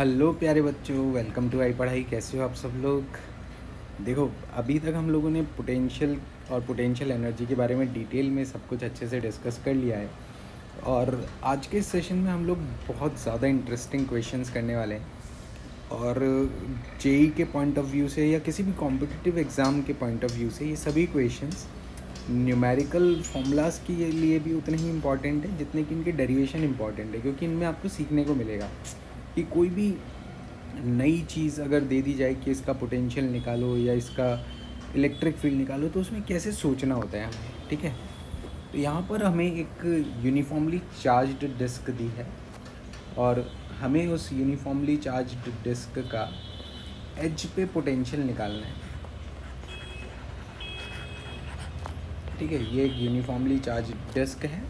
Hello प्यारे बच्चों welcome to आई पढ़ाई। कैसे हो आप सब लोग? देखो, अभी तक हम लोगों ने पोटेंशियल और पोटेंशियल एनर्जी के बारे में डिटेल में सब कुछ अच्छे से डिस्कस कर लिया है। और आज के सेशन में हम लोग बहुत ज़्यादा इंटरेस्टिंग क्वेश्चंस करने वाले हैं। और जेई के पॉइंट ऑफ़ व्यू से या किसी भी कॉम्पिटिटिव एग्ज़ाम के पॉइंट ऑफ़ व्यू से ये सभी क्वेश्चंस न्यूमेरिकल फॉर्मूलाज के लिए भी उतने ही इंपॉर्टेंट है, जितने कि इनके डेरिवेशन इंपॉर्टेंट है, क्योंकि इनमें आपको सीखने को मिलेगा। कि कोई भी नई चीज़ अगर दे दी जाए कि इसका पोटेंशियल निकालो या इसका इलेक्ट्रिक फ़ील्ड निकालो तो उसमें कैसे सोचना होता है हमें, ठीक है? तो यहाँ पर हमें एक यूनिफॉर्मली चार्ज्ड डिस्क दी है और हमें उस यूनिफॉर्मली चार्ज्ड डिस्क का एज पे पोटेंशियल निकालना है। ठीक है, ये एक यूनिफॉर्मली चार्ज डिस्क है।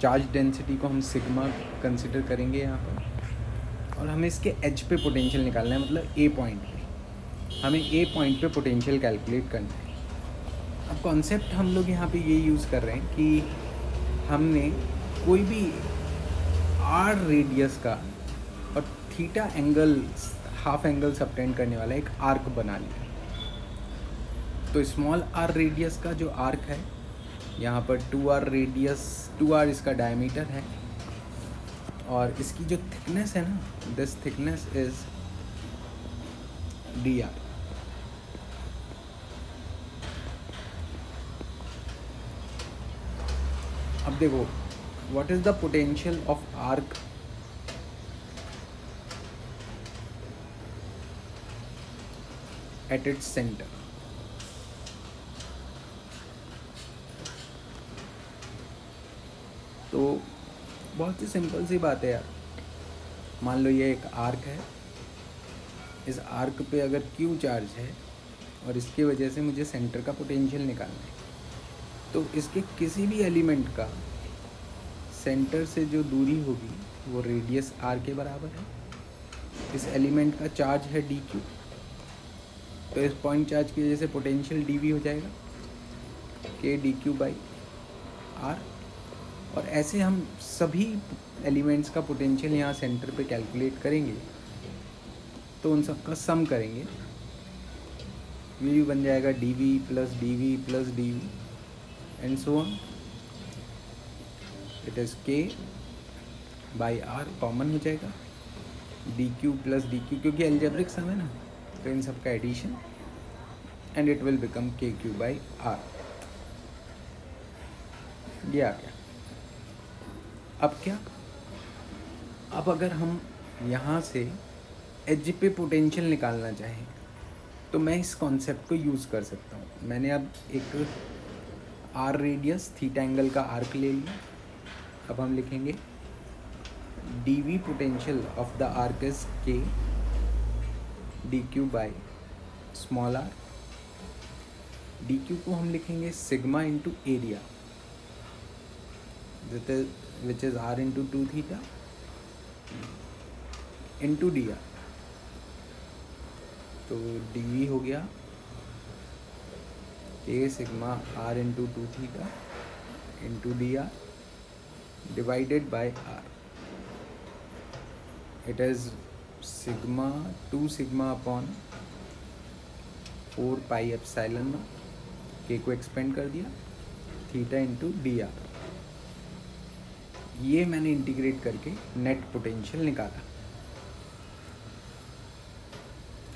चार्ज डेंसिटी को हम सिग्मा कंसिडर करेंगे यहाँ पर। और हमें इसके एज पे पोटेंशियल निकालना है मतलब ए पॉइंट पे। हमें ए पॉइंट पे पोटेंशियल कैलकुलेट करना है। अब कॉन्सेप्ट हम लोग यहाँ पे ये यूज़ कर रहे हैं कि हमने कोई भी आर रेडियस का और theta angle half angle subtend करने वाला एक आर्क बना लिया। तो स्मॉल आर रेडियस का जो आर्क है, यहाँ पर two R radius two R इसका डायमीटर है और इसकी जो थिकनेस है ना this thickness is D R अब देखो what is the potential of arc at its centre तो बहुत ही सिंपल सी बात है यार। मान लो ये एक आर्क है। इस आर्क पे अगर क्यू चार्ज है और इसकी वजह से मुझे सेंटर का पोटेंशियल निकालना है तो इसके किसी भी एलिमेंट का सेंटर से जो दूरी होगी, वो रेडियस आर के बराबर है। इस एलिमेंट का चार्ज है डी क्यू तो इस पॉइंट चार्ज की वजह से पोटेंशियल डी वी हो जाएगा। के डी क्यू बाई आर और ऐसे हम सभी एलिमेंट्स का पोटेंशियल यहाँ सेंटर पे कैलकुलेट करेंगे तो उन सब का सम करेंगे वी बन जाएगा D V plus D V plus D V and so on it is K by R common हो जाएगा। D Q plus D Q क्योंकि एल्जेब्रिक सम है ना तो इन सब का addition and it will become K Q by R ये आ गया। अब क्या? अब अगर हम यहाँ से एज पे पोटेंशियल निकालना चाहें तो मैं इस कॉन्सेप्ट को यूज़ कर सकता हूँ। मैंने अब एक आर रेडियस थीटा एंगल का आर्क ले लिया। अब हम लिखेंगे D V potential of the arc is K D Q by small R D Q को हम लिखेंगे sigma into area is R into two theta into D R तो डी वी हो गया K sigma R into two theta into D R divided by r. It is sigma 2 sigma upon 4 pi epsilon के को expand कर दिया theta into D are ये मैंने integrate करके नेट पोटेंशियल निकाला।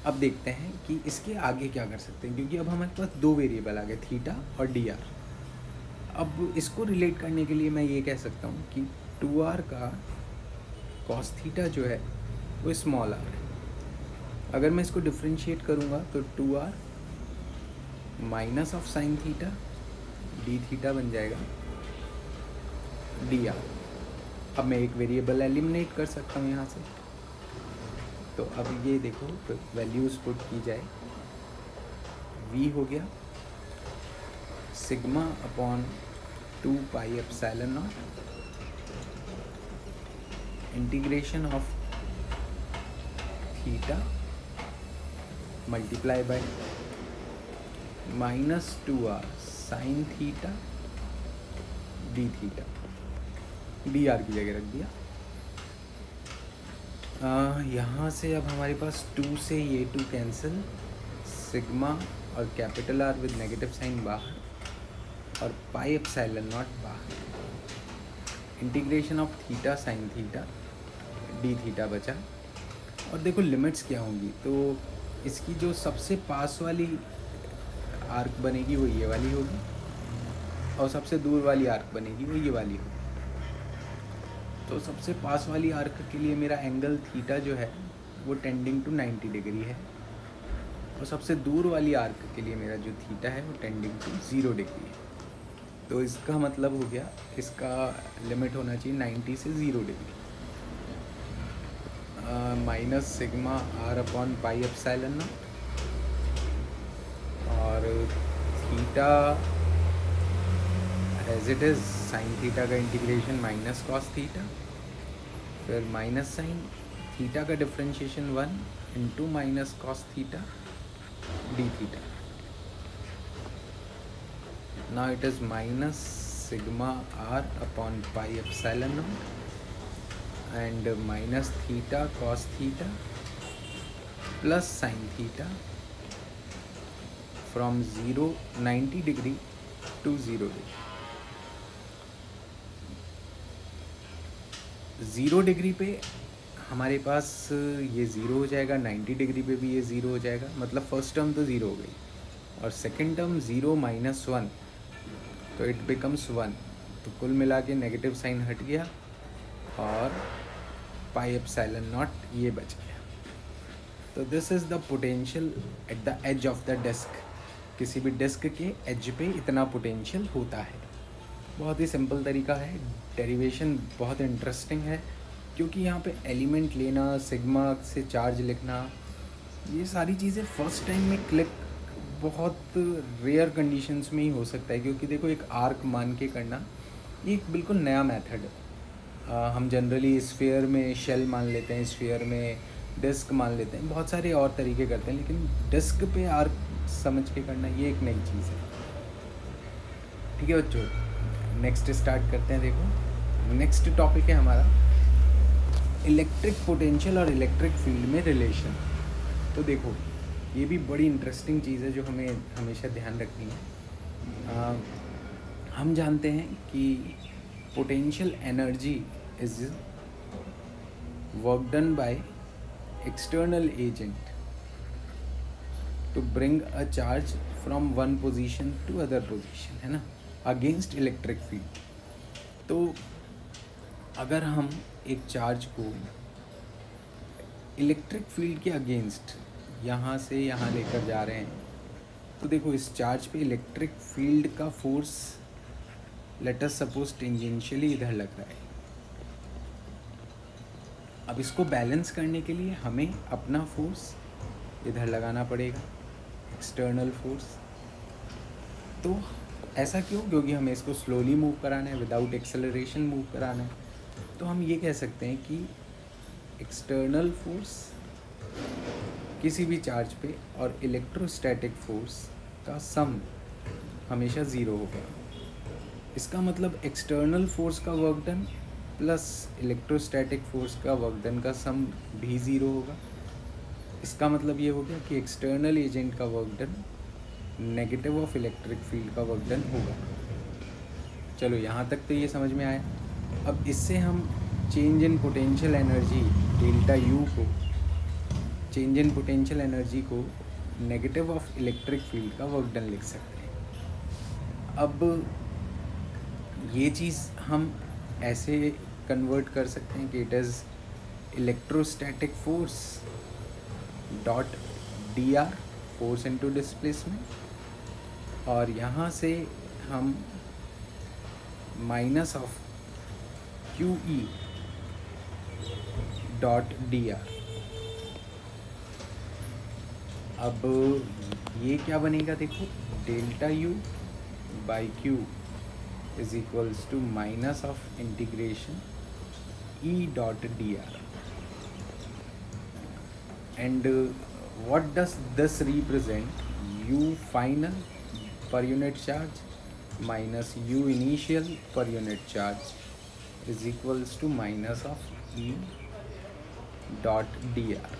अब देखते हैं कि इसके आगे क्या कर सकते हैं, क्योंकि अब हमारे पास दो वेरिएबल आ गए थीटा और डी आर अब इसको रिलेट करने के लिए मैं ये कह सकता हूँ कि टू आर का कॉस थीटा जो है, वो स्मॉल आर है। अगर मैं इसको डिफ्रेंशिएट करूँगा तो two R minus of sine theta D theta बन जाएगा डी आर अब मैं एक वेरिएबल एलिमिनेट कर सकता हूँ यहाँ से। तो अब ये देखो तो वैल्यूज़ पुट की जाए। V हो गया। Sigma upon two pi epsilon naught integration of theta multiply by minus two R sine theta D theta D R की जगह रख दिया। यहाँ से अब हमारे पास टू से ये टू कैंसिल सिग्मा और capital R with negative sign बाहर और पाई एप्साइलन नॉट बाहर। Integration of theta sine theta D theta बचा। और देखो लिमिट्स क्या होंगी तो इसकी जो सबसे पास वाली आर्क बनेगी वो ये वाली होगी और सबसे दूर वाली आर्क बनेगी वो ये वाली होगी। तो सबसे पास वाली आर्क के लिए मेरा एंगल थीटा जो है, वो टेंडिंग टू 90 डिग्री है। और सबसे दूर वाली आर्क के लिए मेरा जो थीटा है, वो टेंडिंग टू ज़ीरो डिग्री है। तो इसका मतलब हो गया, इसका लिमिट होना चाहिए 90 से zero degree minus sigma R upon pi epsilon और theta as it is sine theta का इंटीग्रेशन माइनस कॉस थीटा फिर माइनस साइन थीटा का differentiation one into minus cos theta D theta now it is minus sigma R upon pi epsilon and minus theta cos theta plus sine theta from zero ninety degree to zero degree zero degree पे हमारे पास ये zero हो जाएगा, ninety degree पे भी ये zero हो जाएगा मतलब फ़र्स्ट टर्म तो ज़ीरो हो गई, और second term zero minus one तो इट बिकम्स वन तो कुल मिला के नेगेटिव साइन हट गया, और पाई एप साइलन नॉट ये बच गया। तो this is the potential at the edge of the desk किसी भी डेस्क के एज पे इतना पोटेंशियल होता है। बहुत ही सिंपल तरीका है। डेरिवेशन बहुत इंटरेस्टिंग है, क्योंकि यहाँ पे एलिमेंट लेना सिग्मा से चार्ज लिखना, ये सारी चीज़ें फ़र्स्ट टाइम में क्लिक बहुत रेयर कंडीशंस में ही हो सकता है, क्योंकि देखो एक आर्क मान के करना, ये एक बिल्कुल नया मेथड है। हम जनरली स्फेयर में शेल मान लेते हैं स्फेयर में डिस्क मान लेते हैं, बहुत सारे और तरीके करते हैं, लेकिन डिस्क पे आर्क समझ के करना ये एक नई चीज़ है। ठीक है बच्चों? नेक्स्ट स्टार्ट करते हैं देखो। नेक्स्ट टॉपिक है हमारा। इलेक्ट्रिक पोटेंशियल और इलेक्ट्रिक फ़ील्ड में रिलेशन तो देखो ये भी बड़ी इंटरेस्टिंग चीज़ है जो हमें हमेशा ध्यान रखनी है। आ, हम जानते हैं कि potential energy is work done by external agent to bring a charge from one position to other position है ना? Against electric field. तो अगर हम एक चार्ज को इलेक्ट्रिक फ़ील्ड के अगेंस्ट यहाँ से यहाँ लेकर जा रहे हैं तो देखो इस चार्ज पे इलेक्ट्रिक फ़ील्ड का फोर्स लेटर सपोज़ टेंजेंशियली इधर लग रहा है। अब इसको बैलेंस करने के लिए हमें अपना फोर्स इधर लगाना पड़ेगा एक्सटर्नल फोर्स तो ऐसा क्यों? क्योंकि हमें इसको स्लोली मूव कराना है विदाउट एक्सेलरेशन मूव कराना है। तो हम ये कह सकते हैं कि एक्सटर्नल फोर्स किसी भी चार्ज पे और इलेक्ट्रोस्टैटिक फोर्स का सम हमेशा ज़ीरो होगा। इसका मतलब एक्सटर्नल फोर्स का work done plus electrostatic force का वर्क डन का सम भी ज़ीरो होगा। इसका मतलब ये हो गया कि एक्सटर्नल एजेंट का work done negative of electric field का वर्क डन होगा। चलो, यहाँ तक तो ये समझ में आया। अब इससे हम change in potential energy delta U को चेंज इन पोटेंशियल एनर्जी को नेगेटिव ऑफ़ इलेक्ट्रिक फ़ील्ड का वर्क डन लिख सकते हैं। अब ये चीज़ हम ऐसे कन्वर्ट कर सकते हैं कि it is electrostatic force dot D R force into displacement और यहाँ से हम minus of Q E dot D R अब ये क्या बनेगा देखो? Delta U by Q is equals to minus of integration E dot D R and what does this represent? U final पर unit charge minus U initial पर unit charge is equals to minus of E dot D R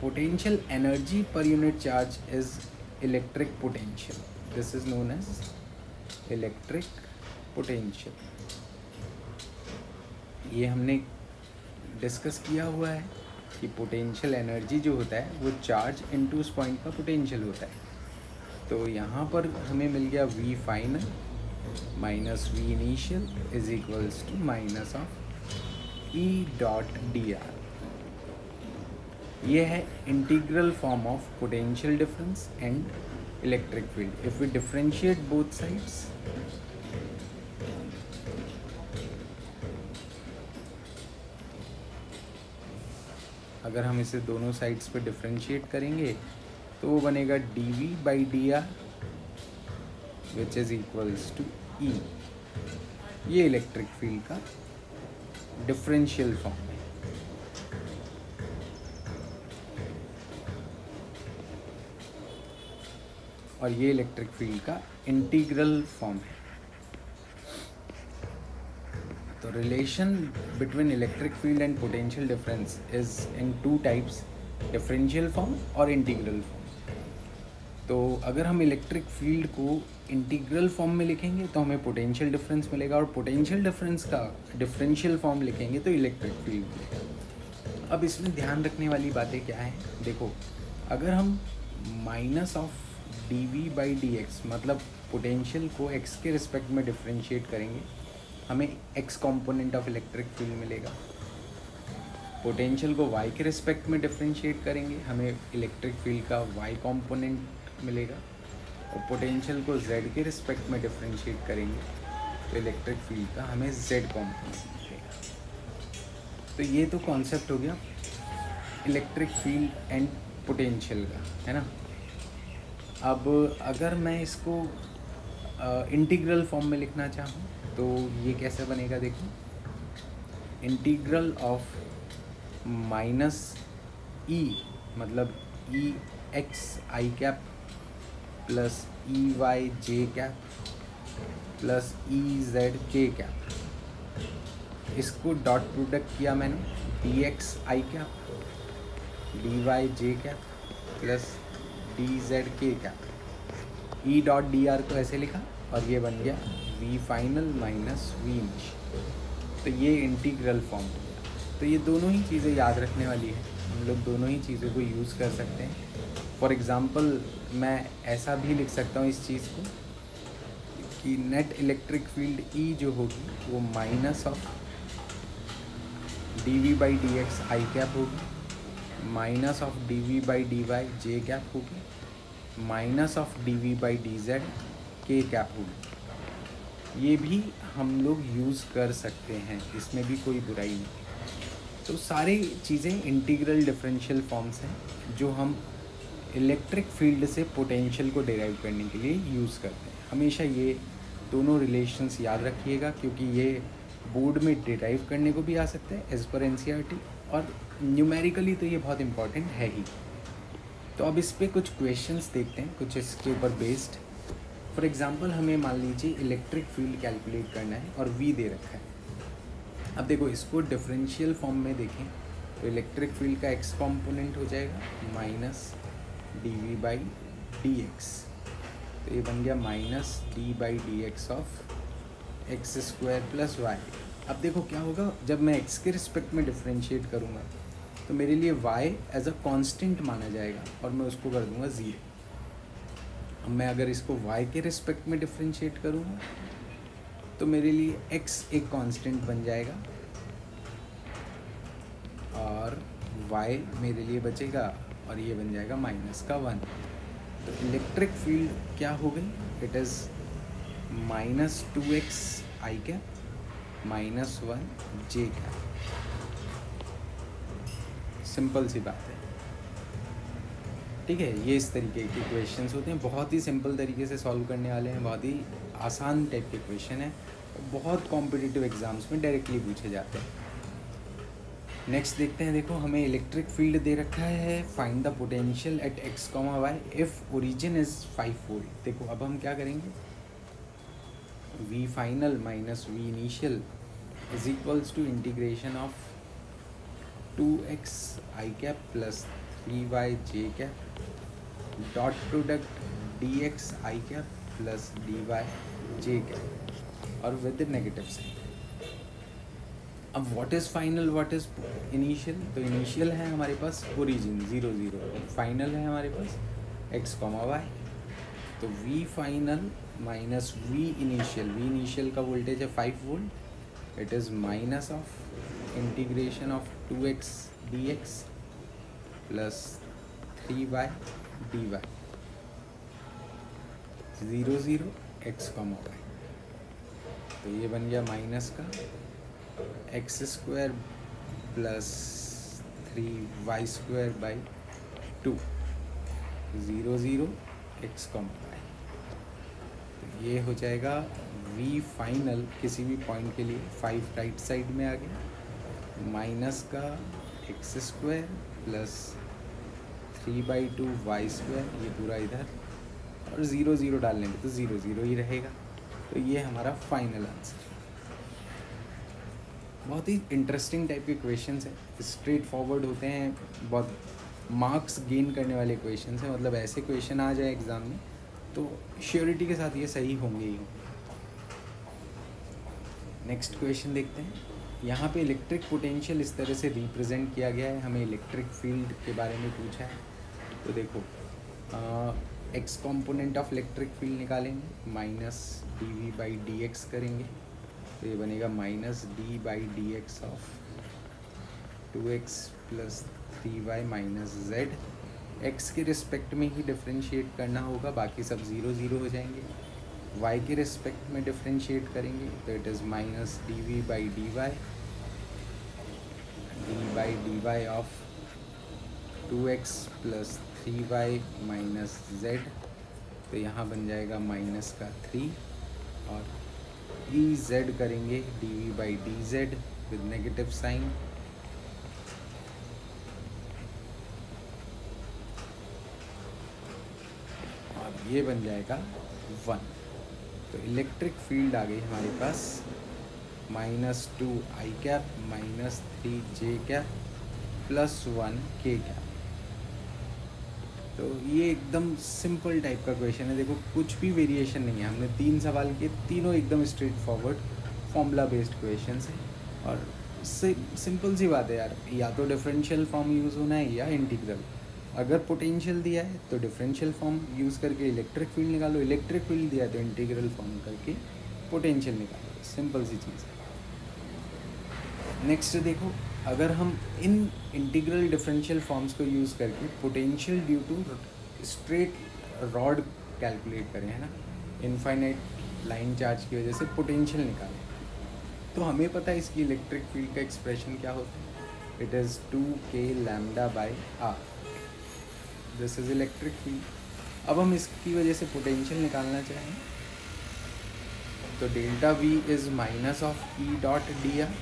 potential energy पर unit charge is electric potential this is known as electric potential ये हमने discuss किया हुआ है कि potential energy जो होता है, वो चार्ज इनटू उस पॉइंट का पोटेंशियल होता है। तो यहाँ पर हमें मिल गया V final minus V initial is equals to minus of E dot D R ये है integral form of potential difference and electric field if we differentiate both sides अगर हम इसे दोनों साइड्स पे डिफ्रेंशिएट करेंगे तो वो बनेगा D V by D R which is equals to E ये इलेक्ट्रिक फ़ील्ड का डिफरेंशियल फॉर्म है। और ये इलेक्ट्रिक फ़ील्ड का इंटीग्रल फॉर्म है। तो relation between electric field and potential difference is in two types differential form और integral form तो अगर हम इलेक्ट्रिक फ़ील्ड को इंटीग्रल फॉर्म में लिखेंगे तो हमें पोटेंशियल डिफरेंस मिलेगा और पोटेंशियल डिफरेंस का डिफरेंशियल फॉर्म लिखेंगे तो इलेक्ट्रिक फ़ील्ड मिलेगा अब इसमें ध्यान रखने वाली बातें क्या हैं? देखो, अगर हम minus of D V by D X मतलब पोटेंशियल को एक्स के रिस्पेक्ट में डिफ्रेंशिएट करेंगे, हमें X component of electric field मिलेगा। पोटेंशियल को वाई के रिस्पेक्ट में डिफ्रेंशिएट करेंगे, हमें इलेक्ट्रिक फ़ील्ड का वाई कॉम्पोनेंट मिलेगा। और पोटेंशियल को जेड के रिस्पेक्ट में डिफ्रेंशिएट करेंगे तो इलेक्ट्रिक फ़ील्ड का हमें जेड कॉम्पोनेंट मिलेगा। तो ये तो कॉन्सेप्ट हो गया इलेक्ट्रिक फ़ील्ड एंड पोटेंशियल का, है ना? अब अगर मैं इसको इंटीग्रल फॉर्म में लिखना चाहूँ तो ये कैसे बनेगा देखो। इंटीग्रल ऑफ़ माइनस ई मतलब E X I cap plus E Y J cap plus E Z K cap इसको डॉट प्रोडक्ट किया मैंने। D X I cap D Y J cap plus D Z K cap E dot D R को ऐसे लिखा और ये बन गया वी फाइनल माइनस वी तो ये इंटीग्रल फॉर्म हो गया। तो ये दोनों ही चीज़ें याद रखने वाली है। हम लोग दोनों ही चीज़ों को यूज़ कर सकते हैं। फॉर एग्ज़ाम्पल मैं ऐसा भी लिख सकता हूँ इस चीज़ को कि नेट इलेक्ट्रिक फ़ील्ड ई जो होगी, वो minus of D V by D X I cap होगी minus of D V by D Y J cap होगी minus of D V by D Z K cap होगी। ये भी हम लोग यूज़ कर सकते हैं, इसमें भी कोई बुराई नहीं। तो सारी चीज़ें इंटीग्रल डिफरेंशियल फॉर्म्स हैं, जो हम इलेक्ट्रिक फ़ील्ड से पोटेंशियल को डिराइव करने के लिए यूज़ करते हैं। हमेशा ये दोनों रिलेशंस याद रखिएगा क्योंकि ये बोर्ड में डिराइव करने को भी आ सकते हैं एज पर एन और न्यूमेरिकली तो ये बहुत इंपॉर्टेंट है ही। तो अब इस पर कुछ क्वेश्चन देखते हैं, कुछ इसके ऊपर बेस्ड फॉर एग्ज़ाम्पल हमें मान लीजिए इलेक्ट्रिक फ़ील्ड कैलकुलेट करना है और वी दे रखा है। अब देखो, इसको डिफरेंशियल फॉर्म में देखें तो इलेक्ट्रिक फ़ील्ड का एक्स कॉम्पोनेंट हो जाएगा minus D V by D X तो ये बन गया minus D by D X of X square plus Y अब देखो क्या होगा, जब मैं एक्स के रिस्पेक्ट में डिफ्रेंशिएट करूँगा तो मेरे लिए वाई एज अ कांस्टेंट माना जाएगा और मैं उसको कर दूँगा ज़ीरो अब मैं अगर इसको वाई के रिस्पेक्ट में डिफ्रेंशिएट करूँगा तो मेरे लिए एक्स एक कांस्टेंट बन जाएगा और वाई मेरे लिए बचेगा और ये बन जाएगा माइनस का वन। तो इलेक्ट्रिक फ़ील्ड क्या हो गई? It is minus two X I क्या माइनस वन जे का सिंपल सी बात है। ठीक है, ये इस तरीके के क्वेश्चंस होते हैं। बहुत ही सिंपल तरीके से सॉल्व करने वाले हैं। बहुत ही आसान टाइप के क्वेश्चन हैं। बहुत कॉम्पिटिटिव एग्ज़ाम्स में डायरेक्टली पूछे जाते हैं। नेक्स्ट देखते हैं, देखो, हमें इलेक्ट्रिक फ़ील्ड दे रखा है find the potential at X comma Y if origin is five volt देखो, अब हम क्या करेंगे? V final minus V initial is equals to integration of two X I cap plus three Y J cap dot product D X I cap plus D Y J cap और with negative sign अब what is final what is initial तो initial है हमारे पास origin zero zero final है हमारे पास X comma Y तो V final minus V initial V initial का वोल्टेज है five volt it is minus of integration of two X D X plus three Y D Y zero zero X comma Y तो ये बन गया minus का X square plus three Y square by two zero zero X comma तो ये हो जाएगा we final किसी भी पॉइंट के लिए फाइव राइट साइड में आ गया माइनस का X square plus three by two Y square ये पूरा इधर. और ज़ीरो ज़ीरो डालने में तो ज़ीरो ज़ीरो ही रहेगा. तो ये हमारा फाइनल बहुत ही इंटरेस्टिंग टाइप के क्वेश्चन हैं। स्ट्रेट फॉरवर्ड होते हैं, बहुत मार्क्स गेन करने वाले क्वेश्चन हैं। मतलब ऐसे क्वेश्चन आ जाए एग्ज़ाम में तो श्योरिटी के साथ ये सही होंगे ही। होंगे नेक्स्ट क्वेश्चन देखते हैं। यहाँ पे इलेक्ट्रिक पोटेंशियल इस तरह से रिप्रेजेंट किया गया है। हमें इलेक्ट्रिक फ़ील्ड के बारे में पूछा है। तो देखो x component of electric field निकालेंगे। Minus d v by d x करेंगे। तो ये बनेगा minus d by d x of two x plus three y minus z x के रिस्पेक्ट में ही डिफ्रेंशिएट करना होगा, बाकी सब ज़ीरो ज़ीरो हो जाएँगे. वाई के रिस्पेक्ट में डिफ्रेंशिएट करेंगे तो it is minus d v by d y d by d y of two x plus three y minus z तो यहाँ बन जाएगा माइनस का थ्री और ई e जेड करेंगे d v by d z with negative sign और ये बन जाएगा वन तो इलेक्ट्रिक फ़ील्ड आ गई हमारे पास. Minus two i cap minus three j cap plus one k cap तो ये एकदम सिंपल टाइप का क्वेश्चन है। देखो, कुछ भी वेरिएशन नहीं है। हमने तीन सवाल के तीनों एकदम straightforward formula based question है। और सिंपल सी बात है यार, या तो डिफरेंशियल फॉर्म यूज़ होना है या इंटीग्रल अगर पोटेंशियल दिया है तो डिफरेंशियल फॉर्म यूज़ करके इलेक्ट्रिक फ़ील्ड निकालो। इलेक्ट्रिक फ़ील्ड दिया है तो इंटीग्रल फॉर्म करके पोटेंशियल निकालो। सिंपल सी चीज़ है। नेक्स्ट देखो अगर हम इन इंटीग्रल डिफरेंशियल फॉर्म्स को यूज़ करके potential due to straight rod calculate करें, है ना? इनफाइनाइट लाइन चार्ज की वजह से पोटेंशियल निकालें। तो हमें पता है इसकी इलेक्ट्रिक फ़ील्ड का एक्सप्रेशन क्या होता है? It is two k lambda by r this is electric field अब हम इसकी वजह से पोटेंशियल निकालना चाहें तो delta v is minus of e dot d r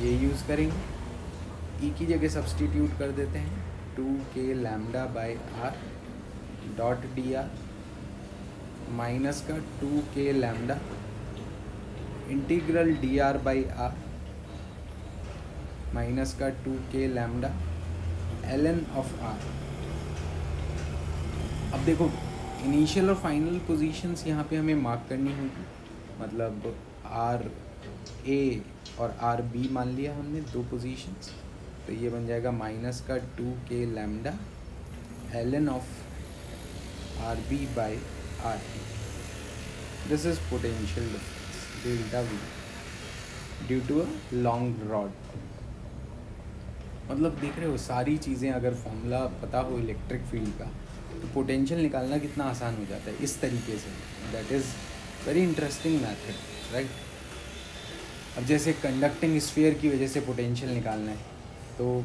ये यूज़ करेंगे। ई e की जगह सब्सटीट्यूट कर देते हैं। Two k lambda by r dot d r minus का two k lambda integral d r by r minus का two k lambda l n of r अब देखो इनिशियल और फाइनल पोजीशंस यहाँ पे हमें मार्क करनी होगी। मतलब आर ए और आर बी मान लिया हमने दो पोजीशंस तो ये बन जाएगा माइनस का two k lambda l n of r b by r t this is potential difference delta v due to a long rod मतलब देख रहे हो, सारी चीज़ें अगर फॉर्मूला पता हो इलेक्ट्रिक फ़ील्ड का तो पोटेंशियल निकालना कितना आसान हो जाता है, इस तरीके से। That is very interesting method right अब जैसे कंडक्टिंग स्फीयर की वजह से पोटेंशियल निकालना है तो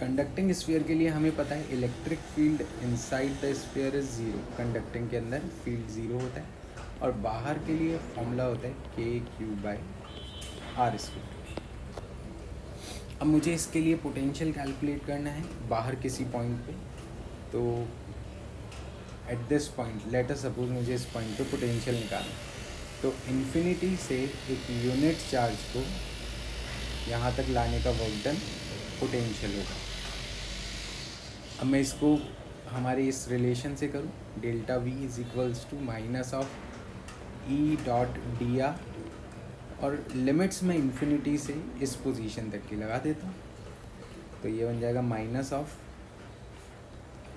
कंडक्टिंग स्फीयर के लिए हमें पता है electric field inside the sphere is zero conducting के अंदर फ़ील्ड ज़ीरो होता है और बाहर के लिए फॉर्मूला होता है के क्यू बाई आर स्क्वेयर अब मुझे इसके लिए पोटेंशियल कैलकुलेट करना है बाहर किसी पॉइंट पे. तो at this point later suppose मुझे इस पॉइंट पे पोटेंशियल निकालना तो इन्फिनिटी से एक यूनिट चार्ज को यहाँ तक लाने का वर्क डन पोटेंशियल होगा। अब मैं इसको हमारे इस रिलेशन से करूँ। Delta v is equals to minus of e dot d r और लिमिट्स में इन्फिनिटी से इस पोजीशन तक की लगा देता हूँ। तो ये बन जाएगा minus of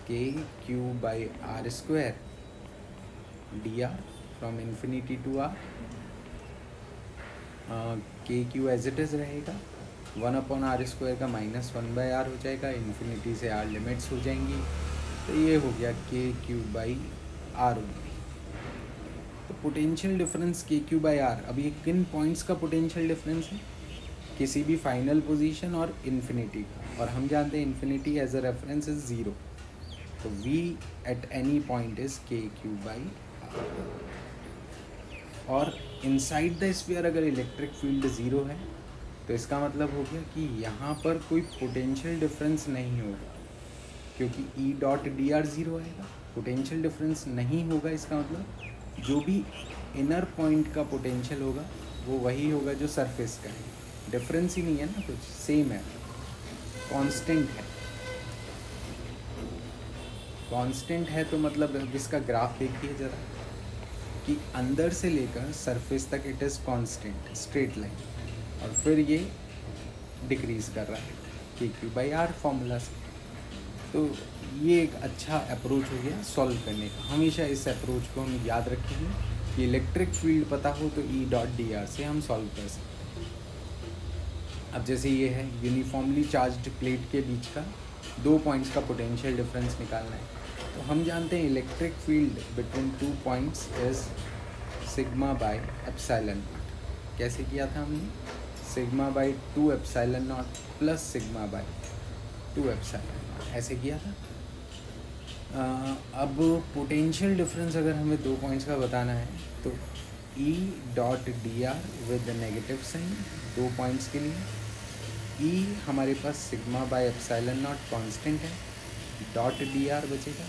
k q by r square d r from infinity to r k q as it is रहेगा. वन अपॉन आर स्क्वायर का माइनस वन बाई आर हो जाएगा. इन्फिनिटी से आर लिमिट्स हो जाएँगी. तो ये हो गया k q by r only तो potential difference k q by r अब ये किन पॉइंट्स का पोटेंशियल डिफरेंस है? किसी भी फाइनल पोजीशन और इन्फिनिटी का. और हम जानते हैं infinity as a reference is zero तो v at any point is k q by और इनसाइड द स्फीयर अगर इलेक्ट्रिक फ़ील्ड ज़ीरो है तो इसका मतलब हो गया कि यहाँ पर कोई पोटेंशियल डिफरेंस नहीं होगा, क्योंकि e dot d r zero आएगा। पोटेंशियल डिफरेंस नहीं होगा इसका मतलब। जो भी इनर पॉइंट का पोटेंशियल होगा, वो वही होगा जो सरफेस का है। डिफरेंस ही नहीं है ना कुछ सेम है। कांस्टेंट है। कांस्टेंट है तो मतलब इसका ग्राफ देखिए ज़रा। कि अंदर से लेकर सरफेस तक it is constant straight line और फिर ये डिक्रीज कर रहा है के क्यू बाई आर फॉर्मूला से। तो ये एक अच्छा अप्रोच हो गया सॉल्व करने का। हमेशा इस अप्रोच को हम याद रखेंगे कि इलेक्ट्रिक फ़ील्ड पता हो तो ई डॉट डी आर से हम सॉल्व कर सकते हैं। अब जैसे ये है यूनिफॉर्मली चार्ज्ड प्लेट के बीच का, दो पॉइंट्स का पोटेंशियल डिफरेंस निकालना है। तो हम जानते हैं electric field between two points is sigma by epsilon naught कैसे किया था हमने? Sigma by two epsilon naught plus sigma by two epsilon naught ऐसे किया था? अब पोटेंशियल डिफरेंस अगर हमें दो पॉइंट्स का बताना है तो e dot d r with negative sign दो पॉइंट्स के लिए. ई e हमारे पास sigma by epsilon naught constant है डॉट डी आर बचेगा.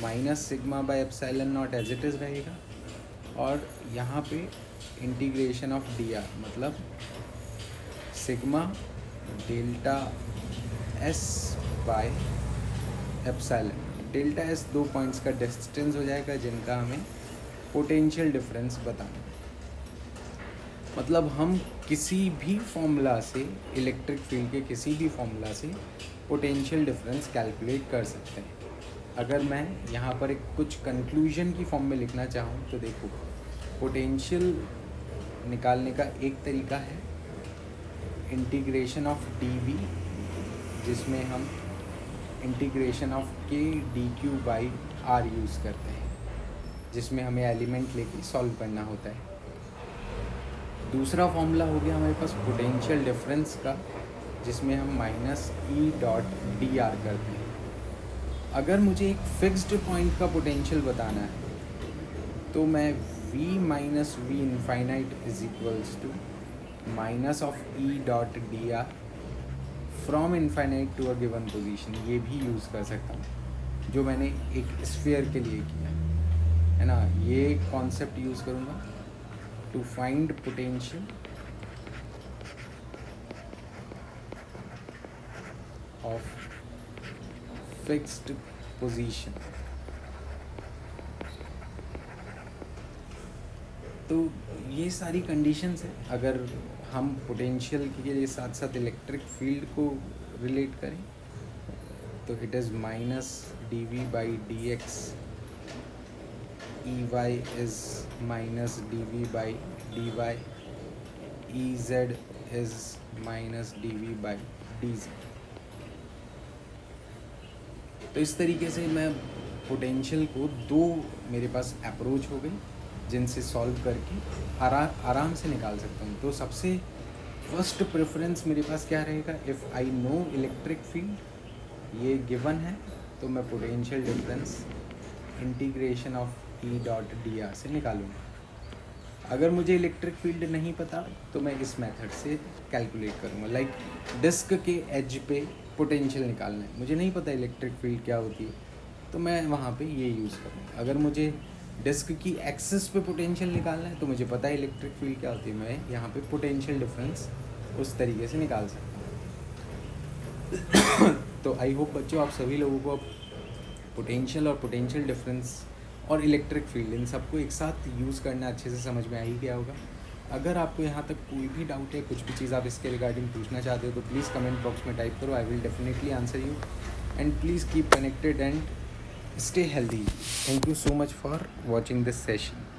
Minus sigma by epsilon naught as it is रहेगा। और यहाँ पे इंटीग्रेशन ऑफ़ डी आर मतलब sigma delta s by epsilon delta s दो पॉइंट्स का डिस्टेंस हो जाएगा जिनका हमें पोटेंशियल डिफरेंस बताना मतलब हम किसी भी फॉर्मूला से इलेक्ट्रिक फ़ील्ड के किसी भी फॉर्मूला से पोटेंशियल डिफरेंस कैलकुलेट कर सकते हैं। अगर मैं यहाँ पर एक कुछ कंक्लूजन की फॉर्म में लिखना चाहूँ तो देखो पोटेंशियल निकालने का एक तरीका है इंटीग्रेशन ऑफ़ डी जिसमें हम integration of k d q by r use करते हैं, जिसमें हमें एलिमेंट लेके सॉल्व करना होता है। दूसरा फॉर्मूला हो गया हमारे पास पोटेंशियल डिफरेंस का, जिसमें हम minus e dot d r करते हैं। अगर मुझे एक फिक्स्ड पॉइंट का पोटेंशियल बताना है तो मैं v minus v infinite is equals to minus of e dot d r from infinite to a given position ये भी यूज़ कर सकता हूँ, जो मैंने एक स्फेयर के लिए किया है। ना? ये कॉन्सेप्ट यूज़ करूँगा to find potential of fixed position. तो ये सारी कंडीशंस हैं। अगर हम पोटेंशियल के साथ साथ इलेक्ट्रिक फ़ील्ड को रिलेट करें तो it is minus d v by d x e y is minus d v by d y e z is minus d v by d z तो इस तरीके से मैं पोटेंशियल को दो मेरे पास अप्रोच हो गई जिनसे सॉल्व करके आरा, आराम से निकाल सकता हूँ। तो सबसे फ़र्स्ट प्रेफरेंस मेरे पास क्या रहेगा? If I know electric field ये गिवन है तो मैं potential difference integration of e dot d r से निकालूँगा। अगर मुझे इलेक्ट्रिक फ़ील्ड नहीं पता तो मैं इस मेथड से कैलकुलेट करूँगा। लाइक like, डिस्क के एज पे पोटेंशियल निकालना है। मुझे नहीं पता इलेक्ट्रिक फ़ील्ड क्या होती है तो मैं वहाँ पे ये यूज़ करूँगा। अगर मुझे डिस्क की एक्सेस पे पोटेंशियल निकालना है तो मुझे पता है इलेक्ट्रिक फ़ील्ड क्या होती है। मैं यहाँ पे पोटेंशियल डिफरेंस उस तरीके से निकाल सकता हूँ। तो आई होप बच्चों, आप सभी लोगों को पोटेंशियल और पोटेंशियल डिफरेंस और इलेक्ट्रिक फ़ील्ड इन सबको एक साथ यूज़ करना अच्छे से समझ में आ ही गया होगा। अगर आपको यहाँ तक कोई भी डाउट है, कुछ भी चीज़ आप इसके रिगार्डिंग पूछना चाहते हो तो प्लीज़ कमेंट बॉक्स में टाइप करो. I will definitely answer you and please keep connected and stay healthy thank you so much for watching this session.